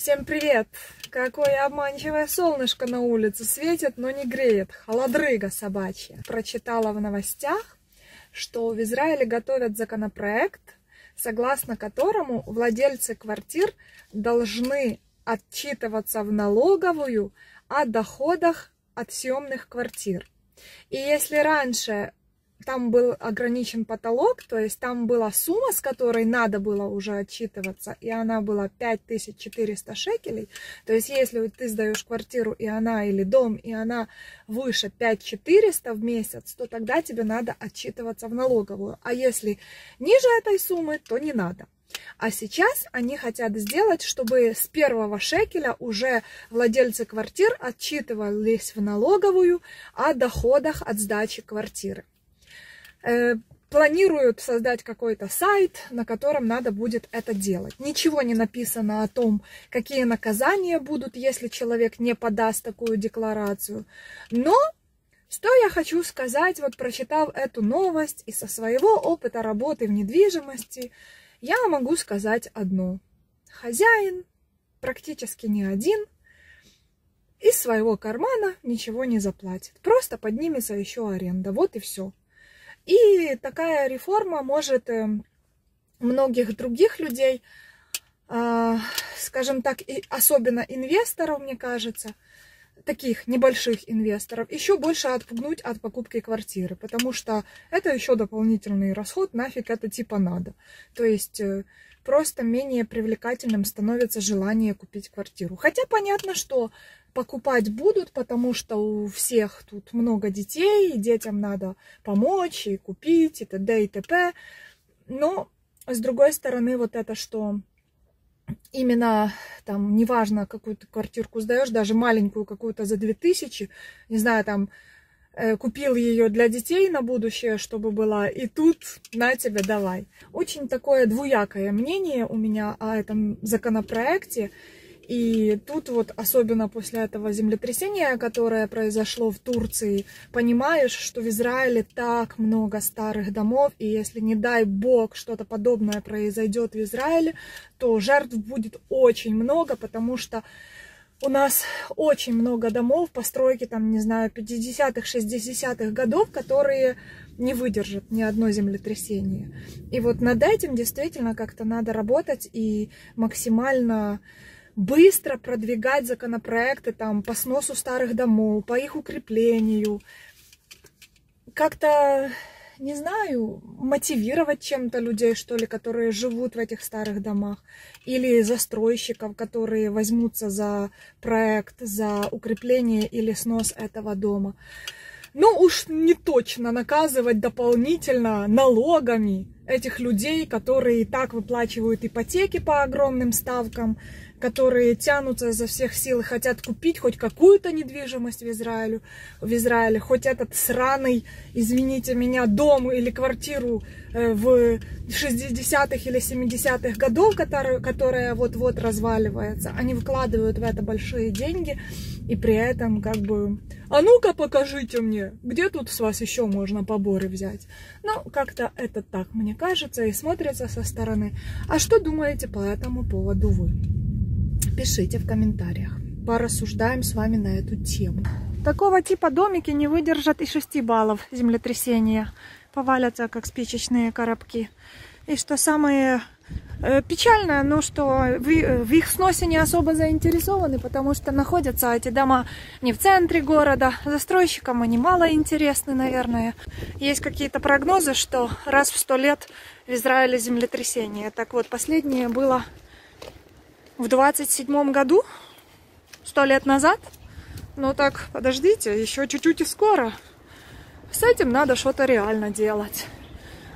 Всем привет! Какое обманчивое солнышко на улице светит, но не греет. Холодрыга собачья. Прочитала в новостях, что в Израиле готовят законопроект, согласно которому владельцы квартир должны отчитываться в налоговую о доходах от съемных квартир. И если раньше там был ограничен потолок, то есть там была сумма, с которой надо было уже отчитываться, и она была 5400 шекелей. То есть если ты сдаешь квартиру, и она, или дом, и она выше 5400 в месяц, то тогда тебе надо отчитываться в налоговую. А если ниже этой суммы, то не надо. А сейчас они хотят сделать, чтобы с первого шекеля уже владельцы квартир отчитывались в налоговую о доходах от сдачи квартиры. Э, планируют создать какой-то сайт, на котором надо будет это делать. Ничего не написано о том, какие наказания будут, если человек не подаст такую декларацию. Но что я хочу сказать, вот прочитав эту новость и со своего опыта работы в недвижимости, я могу сказать одно. Хозяин практически не один, из своего кармана ничего не заплатит. Просто поднимется еще аренда. Вот и все. И такая реформа может э, многих других людей, а, скажем так, особенно инвесторов, мне кажется, таких небольших инвесторов, еще больше отпугнуть от покупки квартиры, потому что это еще дополнительный расход, нафиг это типа надо. То есть э, просто менее привлекательным становится желание купить квартиру. Хотя понятно, что покупать будут, потому что у всех тут много детей, и детям надо помочь и купить, и т.д. и т.п. Но, с другой стороны, вот это, что именно там, неважно, какую то квартирку сдаешь, даже маленькую какую-то за 2000, не знаю, там, э, купил ее для детей на будущее, чтобы была, и тут на тебе давай. Очень такое двуякое мнение у меня о этом законопроекте. И тут вот, особенно после этого землетрясения, которое произошло в Турции, понимаешь, что в Израиле так много старых домов, и если, не дай бог, что-то подобное произойдет в Израиле, то жертв будет очень много, потому что у нас очень много домов, постройки там, не знаю, 50-х, 60-х годов, которые не выдержат ни одно землетрясение. И вот над этим действительно как-то надо работать и максимально быстро продвигать законопроекты там, по сносу старых домов, по их укреплению, как-то, не знаю, мотивировать чем-то людей, что ли, которые живут в этих старых домах, или застройщиков, которые возьмутся за проект, за укрепление или снос этого дома. Но уж не точно наказывать дополнительно налогами этих людей, которые и так выплачивают ипотеки по огромным ставкам, которые тянутся изо всех сил и хотят купить хоть какую-то недвижимость в Израиле, в Израиле, хоть этот сраный, извините меня, дом или квартиру э, в 60-х или 70-х годов, которая, которая вот-вот разваливается. Они вкладывают в это большие деньги, и при этом как бы, а ну-ка покажите мне, где тут с вас еще можно поборы взять. Ну, как-то это так, мне кажется, и смотрится со стороны. А что думаете по этому поводу вы? Пишите в комментариях. Порассуждаем с вами на эту тему. Такого типа домики не выдержат и 6 баллов землетрясения. Повалятся, как спичечные коробки. И что самое э, печальное, ну что в, в их сносе не особо заинтересованы, потому что находятся эти дома не в центре города. Застройщикам они мало интересны, наверное. Есть какие-то прогнозы, что раз в сто лет в Израиле землетрясение. Так вот, последнее было в 27 году, сто лет назад. Ну так, подождите, еще чуть-чуть и скоро. С этим надо что-то реально делать,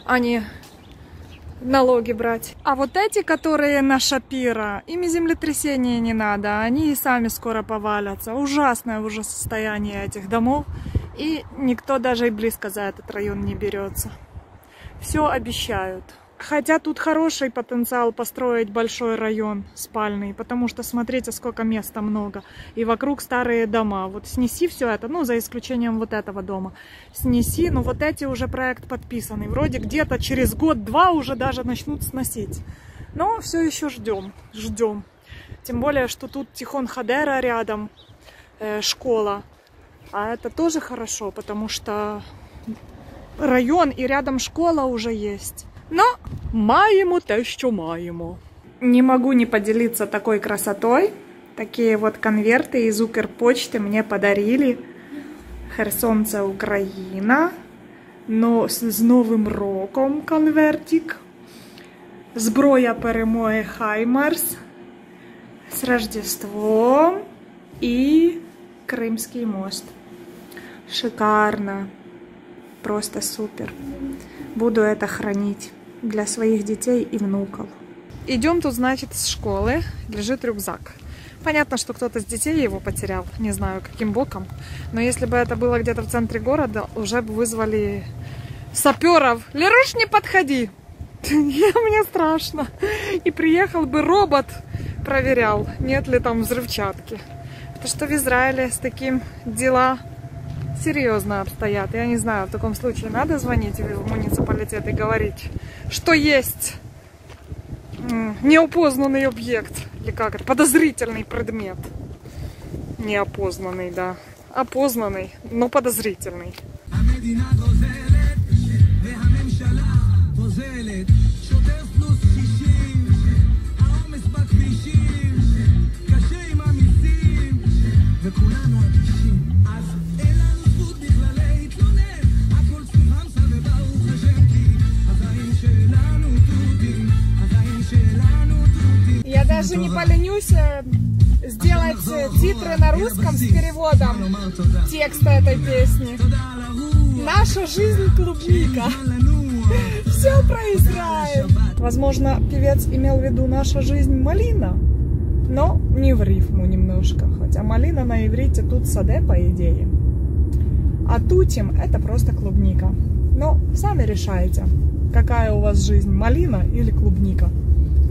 а не налоги брать. А вот эти, которые на Шапира, ими землетрясения не надо, они и сами скоро повалятся. Ужасное уже состояние этих домов, и никто даже и близко за этот район не берется. Все обещают. Хотя тут хороший потенциал построить большой район спальный, потому что смотрите, сколько места много. И вокруг старые дома. Вот снеси все это, ну, за исключением вот этого дома. Снеси, ну, вот эти уже проект подписанный. Вроде где-то через год-два уже даже начнут сносить. Но все еще ждем, ждем. Тем более, что тут Тихон Хадера рядом, э, школа. А это тоже хорошо, потому что район и рядом школа уже есть. Но маємо те, що маємо. Не могу не поделиться такой красотой. Такие вот конверты из Укрпочты мне подарили. Херсонце Україна. Но з Новим роком конвертик. Зброя перемоги Хаймарс. С Рождеством и Крымский мост. Шикарно. Просто супер. Буду это хранить для своих детей и внуков. Идем тут, значит, с школы. Лежит рюкзак. Понятно, что кто-то с детей его потерял. Не знаю, каким боком. Но если бы это было где-то в центре города, уже бы вызвали саперов. Леруш, не подходи! Мне страшно. И приехал бы робот, проверял, нет ли там взрывчатки. Потому что в Израиле с таким дела серьезно обстоят. Я не знаю, в таком случае надо звонить в муниципалитет и говорить, что есть неопознанный объект, или как это, подозрительный предмет. Неопознанный, да. Опознанный, но подозрительный. Даже не поленюсь сделать титры на русском с переводом текста этой песни. Наша жизнь клубника. Все про Израиль. Возможно, певец имел в виду наша жизнь малина но не в рифму немножко. Хотя малина на иврите тут саде, по идее. А тутим это просто клубника. Но сами решайте, какая у вас жизнь, малина или клубника.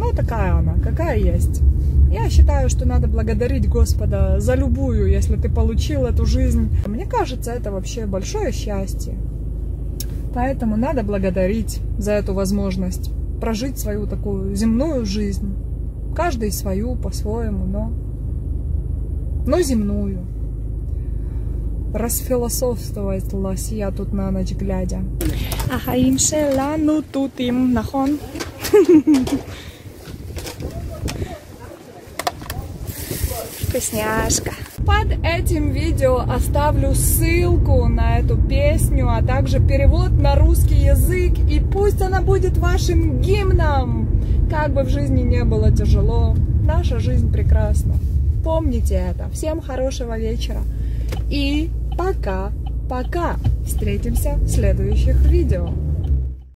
Ну, такая она, какая есть. Я считаю, что надо благодарить Господа за любую, если ты получил эту жизнь. Мне кажется, это вообще большое счастье. Поэтому надо благодарить за эту возможность прожить свою такую земную жизнь. Каждый свою по-своему, но, но земную. Расфилософствовалась я тут на ночь глядя. החיים שלנו תותים, נכון? Вкусняшка. Под этим видео оставлю ссылку на эту песню, а также перевод на русский язык. И пусть она будет вашим гимном. Как бы в жизни не было тяжело, наша жизнь прекрасна. Помните это. Всем хорошего вечера. И пока-пока. Встретимся в следующих видео.